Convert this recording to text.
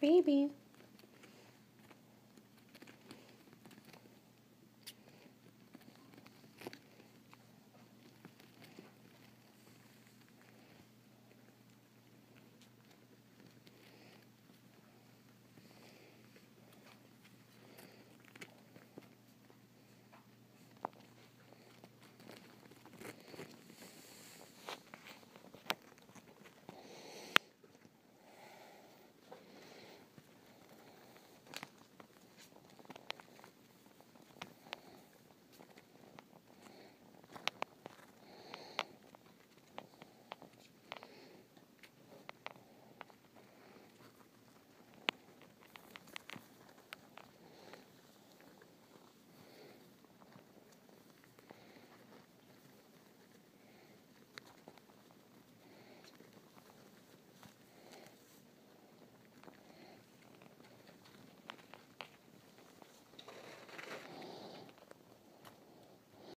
baby.